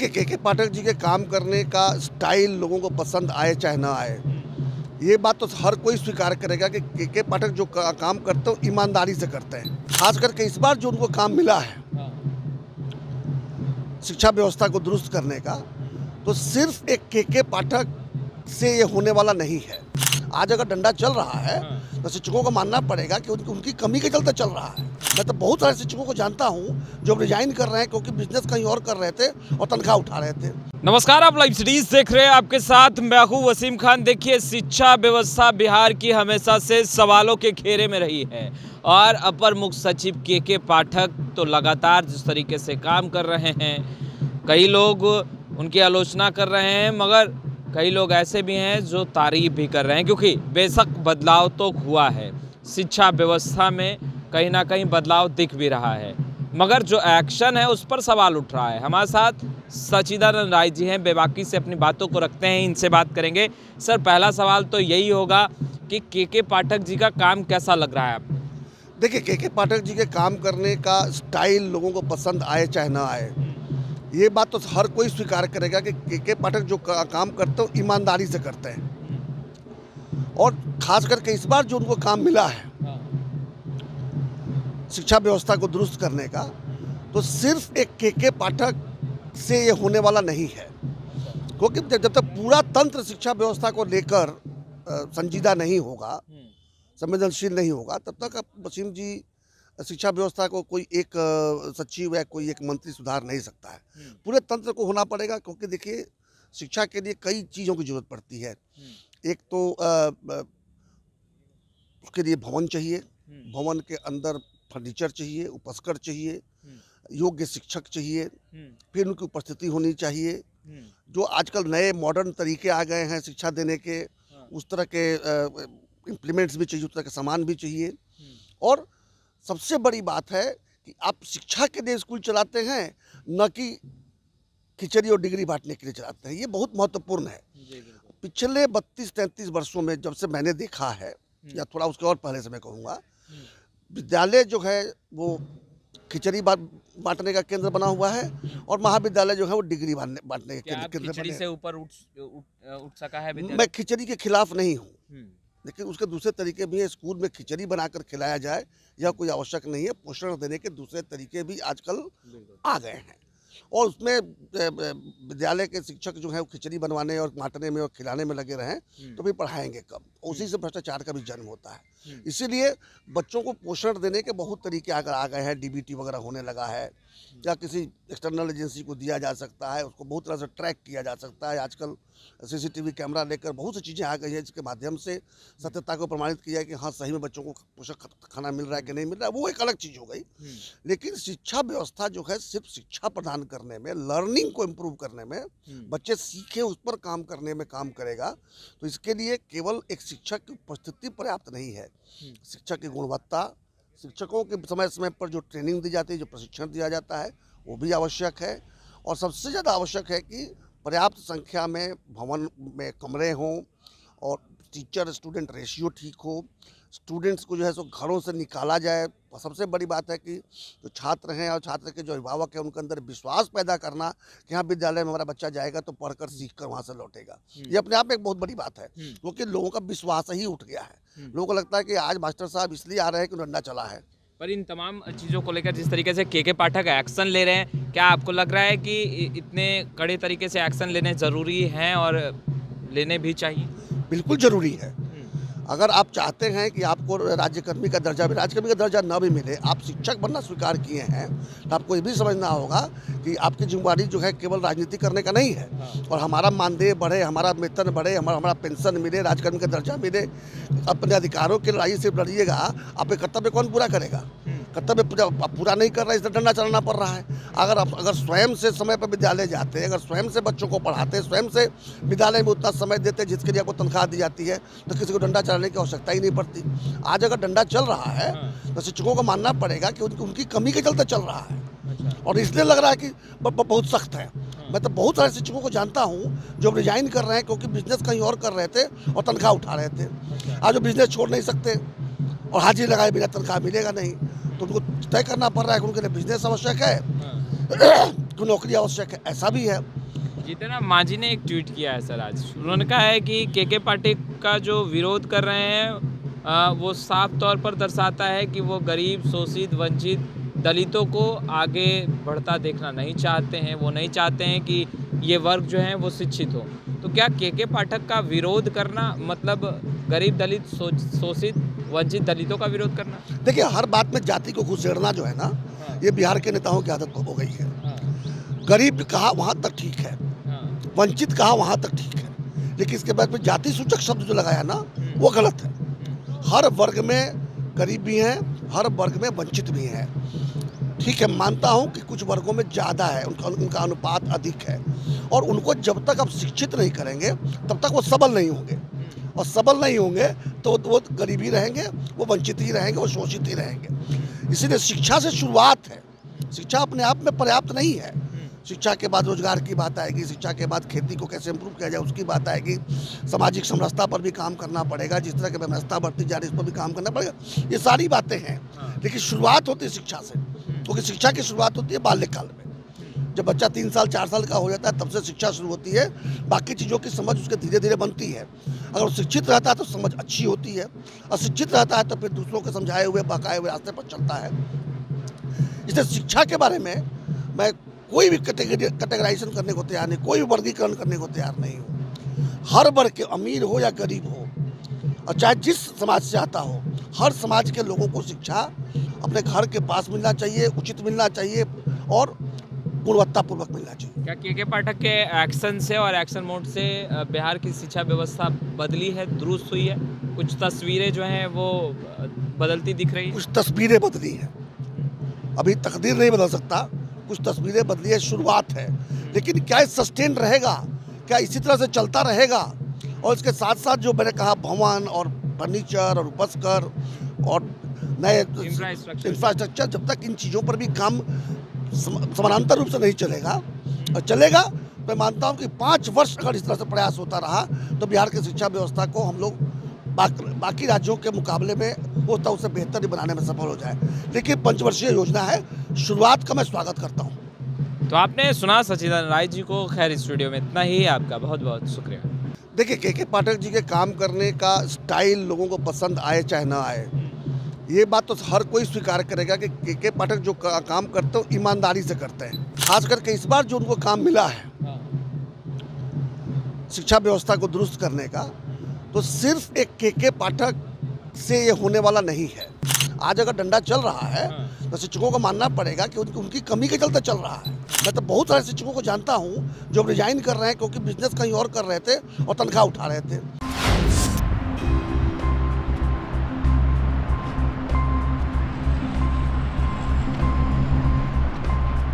देखिए के के पाठक जी के काम करने का स्टाइल लोगों को पसंद आए चाहे ना आए ये बात तो हर कोई स्वीकार करेगा कि के के पाठक जो का, काम करते हैं ईमानदारी से करते हैं। खास करके इस बार जो उनको काम मिला है शिक्षा व्यवस्था को दुरुस्त करने का तो सिर्फ़ एक के के पाठक से ये होने वाला नहीं है। आज अगर डंडा चल रहा है। तो शिक्षकों को मानना पड़ेगा कि उनकी उनकी कमी के चलते चल रहा है। मैं तो बहुत सारे शिक्षकों को जानता हूँ जो रिजाइन कर रहे हैं क्योंकि बिज़नेस कहीं और कर रहे थे और तनख्वाह उठा रहे थे। नमस्कार, आप लाइव सीरीज़ देख रहे हैं आपके साथ। मैं हूँ वसीम खान। देखिए, शिक्षा व्यवस्था बिहार की हमेशा से सवालों के घेरे में रही है और अपर मुख्य सचिव के के पाठक तो लगातार जिस तरीके से काम कर रहे हैं, कई लोग उनकी आलोचना कर रहे हैं, मगर कई लोग ऐसे भी हैं जो तारीफ़ भी कर रहे हैं, क्योंकि बेशक बदलाव तो हुआ है। शिक्षा व्यवस्था में कहीं ना कहीं बदलाव दिख भी रहा है। मगर जो एक्शन है, उस पर सवाल उठ रहा है। हमारे साथ सचिदानंद राय जी हैं बेबाकी से अपनी बातों को रखते हैं, इनसे बात करेंगे। सर, पहला सवाल तो यही होगा कि के के पाठक जी का काम कैसा लग रहा है आप देखिए, के के पाठक जी के काम करने का स्टाइल लोगों को पसंद आए चाहे ना आए ये बात तो हर कोई स्वीकार करेगा कि के के पाठक जो का, काम करते हैं ईमानदारी से करते हैं। और खास करके इस बार जो उनको काम मिला है शिक्षा व्यवस्था को दुरुस्त करने का तो सिर्फ़ एक के के पाठक से ये होने वाला नहीं है। क्योंकि जब तक पूरा तंत्र शिक्षा व्यवस्था को लेकर संजीदा नहीं होगा संवेदनशील नहीं होगा तब तक अब वसीम जी शिक्षा व्यवस्था को कोई एक सचिव या कोई एक मंत्री सुधार नहीं सकता है। पूरे तंत्र को होना पड़ेगा क्योंकि देखिए शिक्षा के लिए कई चीज़ों की ज़रूरत पड़ती है। एक तो अ, उसके लिए भवन चाहिए भवन के अंदर फर्नीचर चाहिए उपस्कर चाहिए योग्य शिक्षक चाहिए फिर उनकी उपस्थिति होनी चाहिए। जो आजकल नए मॉडर्न तरीके आ गए हैं शिक्षा देने के उस तरह के इम्प्लीमेंट्स भी चाहिए उस तरह के सामान भी चाहिए। और सबसे बड़ी बात है कि आप शिक्षा के लिए स्कूल चलाते हैं न कि खिचड़ी और डिग्री बांटने के लिए चलाते हैं। ये बहुत महत्वपूर्ण है। पिछले बत्तीस तैंतीस वर्षों में जब से मैंने देखा है या थोड़ा उसके और पहले से मैं कहूँगा विद्यालय जो है वो खिचड़ी बांटने का केंद्र बना हुआ है और महाविद्यालय जो है वो डिग्री बांटने का केंद्र बने से ऊपर उठ उठ उठ सका है मैं खिचड़ी के खिलाफ नहीं हूँ। हम्म, लेकिन उसके दूसरे तरीके भी हैं स्कूल में खिचड़ी बनाकर खिलाया जाए यह कोई आवश्यक नहीं है पोषण देने के दूसरे तरीके भी आजकल आ गए हैं। और उसमें विद्यालय के शिक्षक जो हैं वो खिचड़ी बनवाने और बांटने में और खिलाने में लगे रहें तो भी पढ़ाएँगे कब? उसी से भ्रष्टाचार का भी जन्म होता है। इसीलिए बच्चों को पोषण देने के बहुत तरीके आकर आ गए हैं डीबीटी वगैरह होने लगा है या किसी एक्सटर्नल एजेंसी को दिया जा सकता है उसको बहुत तरह से ट्रैक किया जा सकता है। आजकल सीसीटीवी कैमरा लेकर बहुत सी चीज़ें आ गई हैं जिसके माध्यम से सत्यता को प्रमाणित किया कि हाँ सही में बच्चों को पोषक खाना मिल रहा है कि नहीं मिल रहा है वो एक अलग चीज़ हो गई। हम्म, लेकिन शिक्षा व्यवस्था जो है सिर्फ़ शिक्षा प्रदान करने में लर्निंग को इम्प्रूव करने में हम्म, बच्चे सीखे उस पर काम करने में काम करेगा तो इसके लिए केवल एक शिक्षक की उपस्थिति पर्याप्त नहीं है। शिक्षक की गुणवत्ता, शिक्षकों के समय समय पर जो ट्रेनिंग दी जाती है, जो प्रशिक्षण दिया जाता है, वो भी आवश्यक है। और सबसे ज़्यादा आवश्यक है कि पर्याप्त संख्या में भवन में कमरे हों और टीचर स्टूडेंट रेशियो ठीक हो स्टूडेंट्स को जो है सो घरों से निकाला जाए। और सबसे बड़ी बात है कि जो छात्र हैं और छात्र के जो अभिभावक हैं उनके अंदर विश्वास पैदा करना कि हाँ विद्यालय में हमारा बच्चा जाएगा तो पढ़कर सीख कर वहाँ से लौटेगा। ये अपने आप में एक बहुत बड़ी बात है हम्म। क्योंकि लोगों का विश्वास ही उठ गया है। हम्म। लोगों को लगता है कि आज मास्टर साहब इसलिए आ रहे हैं कि डंडा चला है। पर इन तमाम चीज़ों को लेकर जिस तरीके से के के पाठक एक्शन ले रहे हैं क्या आपको लग रहा है कि इतने कड़े तरीके से एक्शन लेने ज़रूरी हैं और लेने भी चाहिए? बिल्कुल ज़रूरी है। अगर आप चाहते हैं कि आपको राज्यकर्मी का दर्जा भी राज्यकर्मी का दर्जा न भी मिले आप शिक्षक बनना स्वीकार किए हैं तो आपको ये भी समझना होगा कि आपकी जिम्मेवारी जो है केवल राजनीति करने का नहीं है। और हमारा मानदेय बढ़े हमारा वेतन बढ़े हमारा हमारा पेंशन मिले राजकर्मी का दर्जा मिले अपने अधिकारों की लड़ाई सिर्फ़ लड़िएगा आपके कर्तव्य कौन पूरा करेगा? कर्तव्य पूरा पूरा नहीं कर रहा है इसलिए डंडा चलाना पड़ रहा है। अगर आप अगर स्वयं से समय पर विद्यालय जाते अगर स्वयं से बच्चों को पढ़ाते स्वयं से विद्यालय में उतना समय देते जिसके लिए आपको तनख्वाह दी जाती है तो किसी को डंडा चलाने की आवश्यकता ही नहीं पड़ती। आज अगर डंडा चल रहा है तो शिक्षकों को मानना पड़ेगा कि उनकी उनकी कमी के चलते चल रहा है। और इसलिए लग रहा है कि बहुत सख्त है। मैं तो बहुत सारे शिक्षकों को जानता हूँ जो रिजाइन कर रहे हैं क्योंकि बिज़नेस कहीं और कर रहे थे और तनख्वाह उठा रहे थे। आज वो बिज़नेस छोड़ नहीं सकते और हाजिर लगाए बिना तनख्वाह मिलेगा नहीं। तो उनको तय करना पड़ रहा है कि उनके लिए बिज़नेस आवश्यक है। सबको नौकरी आवश्यक है ऐसा भी है। जितना मांझी ने एक ट्वीट किया है सर आज। उन्होंने कहा है कि के के पाटिल का जो विरोध कर रहे हैं आ, वो साफ़ तौर पर दर्शाता है कि वो गरीब शोषित वंचित दलितों को आगे बढ़ता देखना नहीं चाहते हैं। वो नहीं चाहते हैं कि ये वर्ग जो है वो शिक्षित हो। तो क्या के के पाठक का विरोध करना मतलब गरीब दलित शोषित वंचित दलितों का विरोध करना? देखिए हर बात में जाति को घुसेड़ना जो है ना हाँ। ये बिहार के नेताओं की आदत हो गई है। हाँ। गरीब कहा वहाँ तक ठीक है। हाँ। वंचित कहा वहाँ तक ठीक है। लेकिन इसके बाद में जाति सूचक शब्द जो लगाया ना वो गलत है। हर वर्ग में गरीब भी हैं हर वर्ग में वंचित भी हैं। ठीक है मानता हूँ कि कुछ वर्गों में ज़्यादा है उनका उनका अनुपात अधिक है। और उनको जब तक आप शिक्षित नहीं करेंगे तब तक वो सबल नहीं होंगे। और सबल नहीं होंगे तो वो गरीब ही रहेंगे वो वंचित ही रहेंगे वो शोषित ही रहेंगे। इसीलिए शिक्षा से शुरुआत है। शिक्षा अपने आप में पर्याप्त नहीं है। शिक्षा के बाद रोज़गार की बात आएगी शिक्षा के बाद खेती को कैसे इम्प्रूव किया जाए उसकी बात आएगी। सामाजिक समरसता पर भी काम करना पड़ेगा जिस तरह की व्यवस्था बढ़ती जा रही है इस पर भी काम करना पड़ेगा। ये सारी बातें हैं। लेकिन शुरुआत होती है शिक्षा से। क्योंकि शिक्षा की शुरुआत होती है बाल्यकाल में। जब बच्चा तीन साल, चार साल का हो जाता है, तब से शिक्षा शुरू होती है। बाकी चीज़ों की समझ उसके धीरे धीरे बनती है। अगर शिक्षित रहता है तो समझ अच्छी होती है। और शिक्षित रहता है तो फिर दूसरों के समझाए हुए बकाए हुए रास्ते पर चलता है। इसलिए शिक्षा के बारे में मैं कोई भी कैटेगरी, कैटेगराइजेशन करने को तैयार नहीं, कोई भी वर्गीकरण करने को तैयार नहीं हूँ। हर वर्ग के अमीर हो या गरीब हो, और चाहे जिस समाज से आता हो, हर समाज के लोगों को शिक्षा अपने घर के पास मिलना चाहिए उचित मिलना चाहिए और गुणवत्तापूर्वक मिलना चाहिए। क्या के के पाठक के एक्शन से और एक्शन मोड से बिहार की शिक्षा व्यवस्था बदली है दुरुस्त हुई है? कुछ तस्वीरें जो हैं वो बदलती दिख रही है? कुछ तस्वीरें बदली हैं। अभी तकदीर नहीं बदल सकता कुछ तस्वीरें बदली है शुरुआत है। लेकिन क्या सस्टेन रहेगा? क्या इसी तरह से चलता रहेगा? और इसके साथ साथ जो मैंने कहा भवन और फर्नीचर और उपज और नए इंफ्रास्ट्रक्चर जब तक इन चीज़ों पर भी काम सम- समानांतर रूप से नहीं चलेगा और चलेगा तो मैं मानता हूँ कि पाँच वर्ष अगर इस तरह से प्रयास होता रहा तो बिहार की शिक्षा व्यवस्था को हम लोग बाक, बाकी राज्यों के मुकाबले में होता उसे बेहतर बनाने में सफल हो जाए। लेकिन पंचवर्षीय योजना है शुरुआत का मैं स्वागत करता हूँ। तो आपने सुना सचिदानंद राय जी को खैर स्टूडियो में इतना ही आपका बहुत बहुत शुक्रिया। देखिए के के पाठक जी के काम करने का स्टाइल लोगों को पसंद आए चाहे ना आए ये बात तो हर कोई स्वीकार करेगा कि के के पाठक जो का, काम करते हैं ईमानदारी से करते हैं। खास करके इस बार जो उनको काम मिला है शिक्षा व्यवस्था को दुरुस्त करने का तो सिर्फ़ एक के के पाठक से ये होने वाला नहीं है। आज अगर डंडा चल रहा है तो शिक्षकों को मानना पड़ेगा कि उनकी उनकी कमी के चलते चल रहा है। मैं तो बहुत सारे शिक्षकों को जानता हूँ जो रिजाइन कर रहे हैं क्योंकि बिज़नेस कहीं और कर रहे थे और तनख्वाह उठा रहे थे।